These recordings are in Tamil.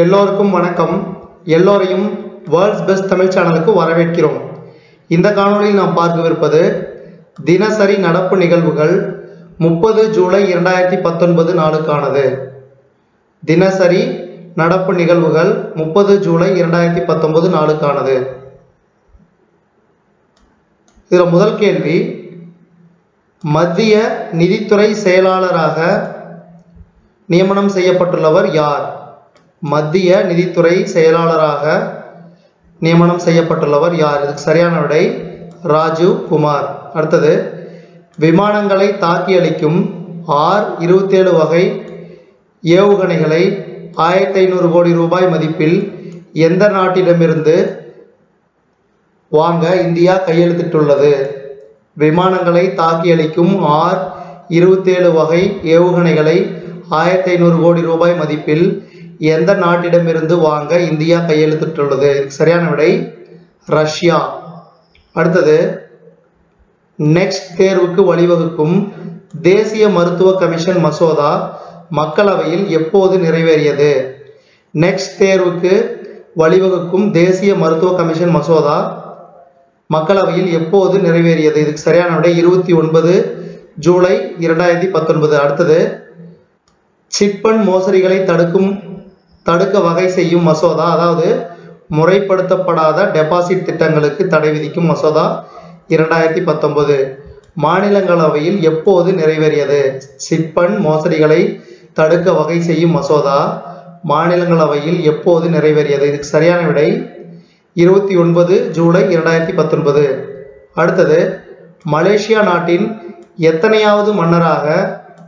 எல்லோருக்கும் வணக்கம். எல்லோரையும் வேர்ல்ட்ஸ் பெஸ்ட் தமிழ் சேனலுக்கு வரவேற்கிறோம். இந்த காணொளியில் நாம் பார்க்கவிருப்பது தினசரி நடப்பு நிகழ்வுகள் முப்பது ஜூலை இரண்டாயிரத்தி பத்தொன்பது நாளுக்கானது. தினசரி நடப்பு நிகழ்வுகள் முப்பது ஜூலை இரண்டாயிரத்தி பத்தொன்பது நாளுக்கானது. இதில் முதல் கேள்வி மத்திய நிதித்துறை செயலாளராக நியமனம் செய்யப்பட்டுள்ளவர் யார்? மத்திய நிதித்துறை செயலாளராக நியமனம் செய்யப்பட்டுள்ளவர் யார்? இதுக்கு சரியான விடை ராஜீவ் குமார். அடுத்தது விமானங்களை தாக்கி அளிக்கும் ஆர் இருபத்தேழு வகை ஏவுகணைகளை ஆயிரத்தி ஐநூறு கோடி ரூபாய் மதிப்பில் எந்த நாட்டிடமிருந்து வாங்க இந்தியா கையெழுத்திட்டுள்ளது? விமானங்களை தாக்கி அளிக்கும் ஆர் இருபத்தேழு வகை ஏவுகணைகளை ஆயிரத்தி ஐநூறு கோடி ரூபாய் மதிப்பில் எந்த நாட்டிடமிருந்து வாங்க இந்தியா கையெழுத்திட்டுள்ளது? சரியான விடை ரஷ்யா. அடுத்தது நெக்ஸ்ட் தேர்வுக்கு வழிவகுக்கும் தேசிய மருத்துவ கமிஷன் மசோதா மக்களவையில் எப்போது நிறைவேறியது? நெக்ஸ்ட் தேர்வுக்கு வழிவகுக்கும் தேசிய மருத்துவ கமிஷன் மசோதா மக்களவையில் எப்போது நிறைவேறியது? இதுக்கு சரியான விடை இருபத்தி ஒன்பது ஜூலை இரண்டாயிரத்தி பத்தொன்பது. அடுத்தது சிட்பண்ட் மோசடிகளை தடுக்கும் தடுக்க வகை செய்யும் மசோதா அதாவது முறைப்படுத்தப்படாத டெபாசிட் திட்டங்களுக்கு தடை விதிக்கும் மசோதா இரண்டாயிரத்தி பத்தொன்பது. மாநிலங்களவையில் எப்போது நிறைவேறியது? சிப்பன் மோசடிகளை தடுக்க வகை செய்யும் மசோதா மாநிலங்களவையில் எப்போது நிறைவேறியது? இதுக்கு சரியான விடை இருபத்தி ஒன்பது ஜூலை இரண்டாயிரத்தி பத்தொன்பது. அடுத்தது மலேசியா நாட்டின் எத்தனையாவது மன்னராக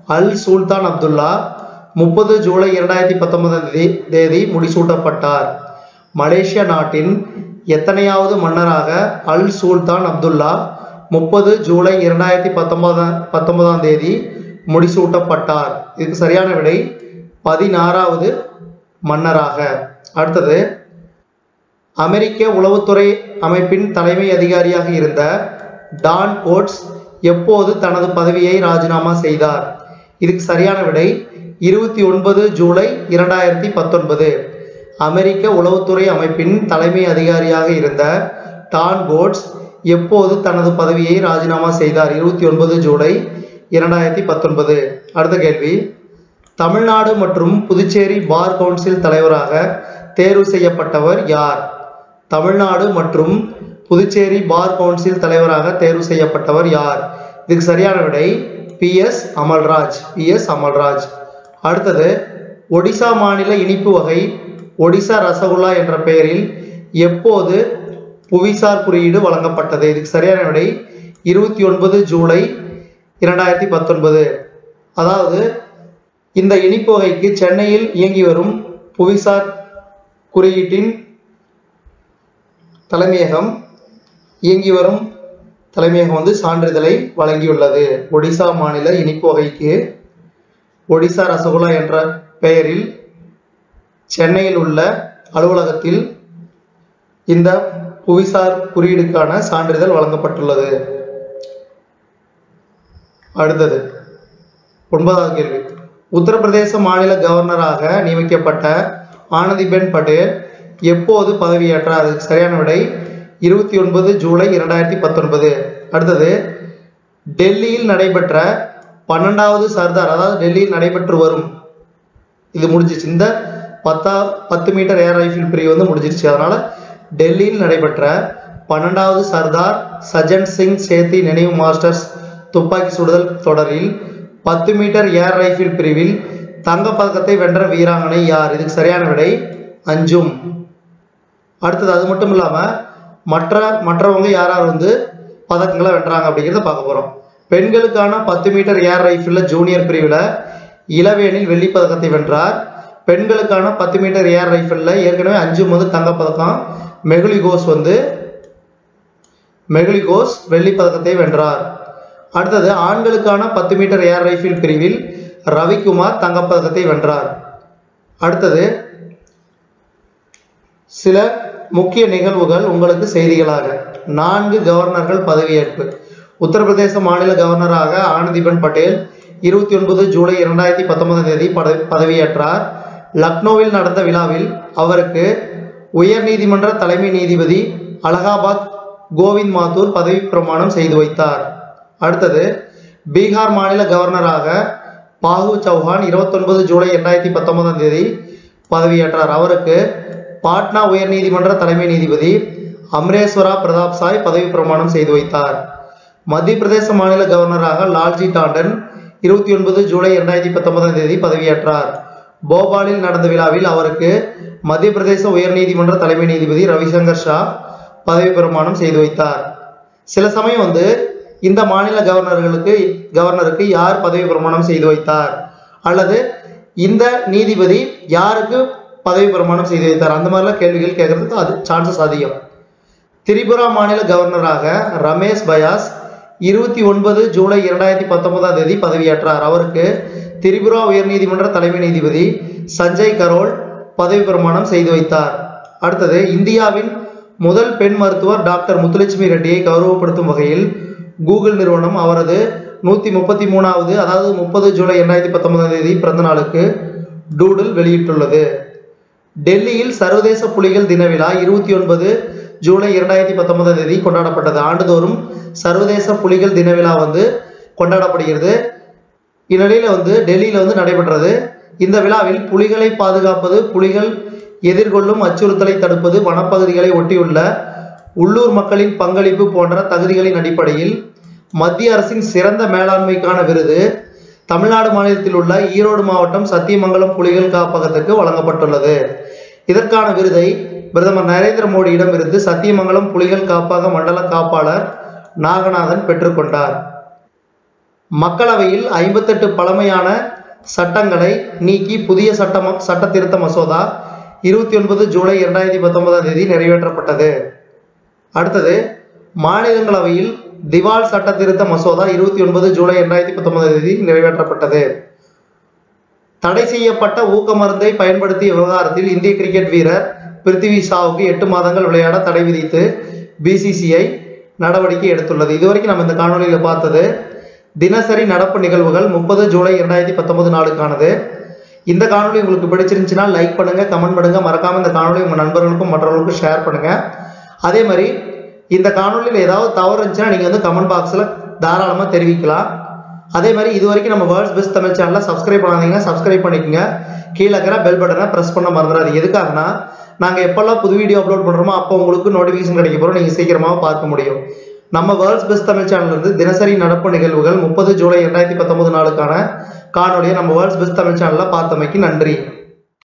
அல் சுல்தான் அப்துல்லா முப்பது ஜூலை இரண்டாயிரத்தி பத்தொன்பதாம் தேதி தேதி முடிசூட்டப்பட்டார். மலேசிய நாட்டின் எத்தனையாவது மன்னராக அல் சுல்தான் அப்துல்லா முப்பது ஜூலை இரண்டாயிரத்தி பத்தொன்பதாம் பத்தொன்பதாம் தேதி முடிசூட்டப்பட்டார். இதுக்கு சரியான விடை பதினாறாவது மன்னராக. அடுத்தது அமெரிக்க உளவுத்துறை அமைப்பின் தலைமை அதிகாரியாக இருந்த டான் கோட்ஸ் எப்போது தனது பதவியை ராஜினாமா செய்தார்? இதுக்கு சரியான விடை இருபத்தி ஒன்பது ஜூலை இரண்டாயிரத்தி பத்தொன்பது. அமெரிக்க உளவுத்துறை அமைப்பின் தலைமை அதிகாரியாக இருந்த டான் கோட்ஸ் எப்போது தனது பதவியை ராஜினாமா செய்தார்? இருபத்தி ஒன்பது ஜூலை இரண்டாயிரத்தி பத்தொன்பது. அடுத்த கேள்வி. தமிழ்நாடு மற்றும் புதுச்சேரி பார் கவுன்சில் தலைவராக தேர்வு செய்யப்பட்டவர் யார்? தமிழ்நாடு மற்றும் புதுச்சேரி பார் கவுன்சில் தலைவராக தேர்வு செய்யப்பட்டவர் யார்? இதுக்கு சரியான விடை P S Amalraj. P S Amalraj. அடுத்தது ஒடிசா மாநில இனிப்பு வகை ஒடிசா ரசகுல்லா என்ற பெயரில் எப்போது புவிசார் குறியீடு வழங்கப்பட்டது? இதுக்கு சரியான விடை இருபத்தி ஒன்பது ஜூலை இரண்டாயிரத்தி பத்தொன்பது. அதாவது இந்த இனிப்பு வகைக்கு சென்னையில் இயங்கி வரும் புவிசார் குறியீட்டின் தலைமையகம் இயங்கி வரும் தலைமையகம் வந்து சான்றிதழை வழங்கியுள்ளது. ஒடிசா மாநில இனிப்பு வகைக்கு ஒடிசா ரசகுல்லா என்ற பெயரில் சென்னையில் உள்ள அலுவலகத்தில் இந்த புவிசார் குறியீடுக்கான சான்றிதழ் வழங்கப்பட்டுள்ளது. அடுத்தது ஒன்பதாவது கேள்வி. உத்தரப்பிரதேச மாநில கவர்னராக நியமிக்கப்பட்ட ஆனந்திபென் பட்டேல் எப்போது பதவியேற்றார்? அதுக்கு சரியான விடை இருபத்தி ஒன்பது ஜூலை இரண்டாயிரத்தி பத்தொன்பது. அடுத்தது டெல்லியில் நடைபெற்ற பன்னெண்டாவது சர்தார் அதாவது டெல்லியில் நடைபெற்று வரும். இது முடிஞ்சிச்சு. இந்த பத்தா பத்து மீட்டர் ஏர் ரைஃபிள் பிரிவு வந்து முடிஞ்சிருச்சு. அதனால டெல்லியில் நடைபெற்ற பன்னெண்டாவது சர்தார் சஜன் சிங் சேத்தி நினைவு மாஸ்டர்ஸ் துப்பாக்கி சுடுதல் தொடரில் பத்து மீட்டர் ஏர் ரைஃபிள் பிரிவில் தங்கப்பதக்கத்தை வென்ற வீராங்கனை யார்? இதுக்கு சரியான விடை அஞ்சும். அடுத்தது அது மட்டும் இல்லாமல் மற்ற மற்றவங்க யார் யார் வந்து பதக்கங்களை வென்றாங்க அப்படிங்கிறத பார்க்க போகிறோம் பெண்களுக்கான பத்து மீட்டர் ஏர் ரைஃபிளில் ஜூனியர் பிரிவில் இளவேனில் வெள்ளிப்பதக்கத்தை வென்றார். பெண்களுக்கான பத்து மீட்டர் ஏர் ரைஃபிளில் ஏற்கனவே அஞ்சு முதல் தங்கப்பதக்கம் மெகுலி கோஸ் வந்து மெகுலி கோஸ் வெள்ளிப்பதக்கத்தை வென்றார். அடுத்தது ஆண்களுக்கான பத்து மீட்டர் ஏர் ரைஃபிள் பிரிவில் ரவிக்குமார் தங்கப்பதக்கத்தை வென்றார். அடுத்தது சில முக்கிய நிகழ்வுகள் உங்களுக்கு செய்திகளாக. நான்கு கவர்னர்கள் பதவியேற்பு. உத்தரப்பிரதேச மாநில கவர்னராக ஆனந்திபென் பட்டேல் இருபத்தி ஒன்பது ஜூலை இரண்டாயிரத்தி பத்தொன்பதாம் தேதி பத பதவியேற்றார். லக்னோவில் நடந்த விழாவில் அவருக்கு உயர் நீதிமன்ற தலைமை நீதிபதி அலகாபாத் கோவிந்த் மாத்தூர் பதவி பிரமாணம் செய்து வைத்தார். அடுத்தது பீகார் மாநில கவர்னராக பாகு சௌஹான் 29 ஜூலை இரண்டாயிரத்தி பத்தொன்பதாம் தேதி பதவியேற்றார். அவருக்கு பாட்னா உயர்நீதிமன்ற தலைமை நீதிபதி அம்ரேஸ்வரா பிரதாப் சாய் பதவி பிரமாணம் செய்து வைத்தார். மத்திய பிரதேச மாநில கவர்னராக லால்ஜி டாண்டன் இருபத்தி ஒன்பது ஜூலை இரண்டாயிரத்தி பத்தொன்பதாம் தேதி பதவியேற்றார். போபாலில் நடந்த விழாவில் அவருக்கு மத்திய பிரதேச உயர்நீதிமன்ற தலைமை நீதிபதி ரவிசங்கர் ஷா பதவி பிரமாணம் செய்து வைத்தார். சில சமயம் வந்து இந்த மாநில கவர்னர்களுக்கு கவர்னருக்கு யார் பதவி பிரமாணம் செய்து வைத்தார்? அல்லது இந்த நீதிபதி யாருக்கு பதவி பிரமாணம் செய்து வைத்தார்? அந்த மாதிரிலாம் கேள்விகள் கேட்கறதுக்கு அது சான்சஸ் அதிகம். திரிபுரா மாநில கவர்னராக ரமேஷ் பயாஸ் இருபத்தி ஒன்பது ஜூலை இரண்டாயிரத்தி பத்தொன்பதாம் தேதி பதவியேற்றார். அவருக்கு திரிபுரா உயர்நீதிமன்ற தலைமை நீதிபதி சஞ்சய் கரோல் பதவி பிரமாணம் செய்து வைத்தார். அடுத்தது இந்தியாவின் முதல் பெண் மருத்துவர் டாக்டர் முத்துலட்சுமி ரெட்டியை கௌரவப்படுத்தும் வகையில் கூகுள் நிறுவனம் அவரது நூற்றி முப்பத்தி மூணாவது அதாவது முப்பது ஜூலை இரண்டாயிரத்தி பத்தொன்பதாம் தேதி பிறந்த நாளுக்கு டூடில் வெளியிட்டுள்ளது. டெல்லியில் சர்வதேச புலிகள் தின விழா இருபத்தி ஒன்பது ஜூலை இரண்டாயிரத்தி பத்தொன்பதாம் தேதி கொண்டாடப்பட்டது. ஆண்டுதோறும் சர்வதேச புலிகள் தின விழா வந்து கொண்டாடப்படுகிறது. இந்நிலையில வந்து டெல்லியில வந்து நடைபெற்றது. இந்த விழாவில் புலிகளை பாதுகாப்பது புலிகள் எதிர்கொள்ளும் அச்சுறுத்தலை தடுப்பது வனப்பகுதிகளை ஒட்டியுள்ள உள்ளூர் மக்களின் பங்களிப்பு போன்ற தகுதிகளின் அடிப்படையில் மத்திய அரசின் சிறந்த மேலாண்மைக்கான விருது தமிழ்நாடு மாநிலத்தில் உள்ள ஈரோடு மாவட்டம் சத்தியமங்கலம் புலிகள் காப்பகத்துக்கு வழங்கப்பட்டுள்ளது. இதற்கான விருதை பிரதமர் நரேந்திர மோடியிடமிருந்து சத்தியமங்கலம் புலிகள் காப்பக மண்டல காப்பாளர் நாகநாதன் பெற்றுக்கொண்டார். மக்களவையில் ஐம்பத்தெட்டு பழமையான சட்டங்களை நீக்கி புதிய சட்டம் சட்ட திருத்த மசோதா இருபத்தி ஒன்பது ஜூலை இரண்டாயிரத்தி பத்தொன்பதாம் தேதி நிறைவேற்றப்பட்டது. அடுத்தது மாநிலங்களவையில் திவால் சட்ட திருத்த மசோதா இருபத்தி ஒன்பது ஜூலை இரண்டாயிரத்தி பத்தொன்பதாம் தேதி நிறைவேற்றப்பட்டது. தடை செய்யப்பட்ட ஊக்க மருந்தை பயன்படுத்திய விவகாரத்தில் இந்திய கிரிக்கெட் வீரர் பிருத்திவி ஷாவுக்கு எட்டு மாதங்கள் விளையாட தடை விதித்து பிசிசிஐ நடவடிக்கை எடுத்துள்ளது. இதுவரைக்கும் நம்ம இந்த காணொலியில் பார்த்தது தினசரி நடப்பு நிகழ்வுகள் முப்பது ஜூலை இரண்டாயிரத்தி பத்தொன்பது நாளுக்கானது. இந்த காணொலி உங்களுக்கு பிடிச்சிருந்துச்சுன்னா லைக் பண்ணுங்க கமெண்ட் பண்ணுங்க. மறக்காம இந்த காணொலி உங்க நண்பர்களுக்கும் மற்றவர்களுக்கும் ஷேர் பண்ணுங்க. அதே மாதிரி இந்த காணொலியில் ஏதாவது தவறு இருந்துச்சுன்னா நீங்க வந்து கமெண்ட் பாக்ஸ்ல தாராளமா தெரிவிக்கலாம். அதே மாதிரி இது வரைக்கும் நம்ம வேர்ல்ட்ஸ் பெஸ்ட் தமிழ் சேனலை சப்ஸ்கிரைப் பண்ணாதீங்கன்னா சப்ஸ்கிரைப் பண்ணிக்கோங்க. கீழே இருக்கிற பெல் பட்டனை ப்ரெஸ் பண்ண மறந்துடாது எதுக்காகனா நாங்கள் எப்போல்லாம் புது வீடியோ அப்லோட் பண்ணுறோமோ அப்போ உங்களுக்கு நோட்டிஃபிகேஷன் கிடைக்க போகிறோம் நீங்கள் சீக்கிரமாக பார்க்க முடியும். நம்ம வேர்ல்ட்ஸ் பெஸ்ட் தமிழ் சேனல்லேருந்து தினசரி நடப்பு நிகழ்வுகள் முப்பது ஜூலை இரண்டாயிரத்தி பத்தொன்பது நாளுக்கான காணொலியை நம்ம வேர்ல்ட்ஸ் பெஸ்ட் தமிழ் சேனலில் பார்த்தமைக்கு நன்றி.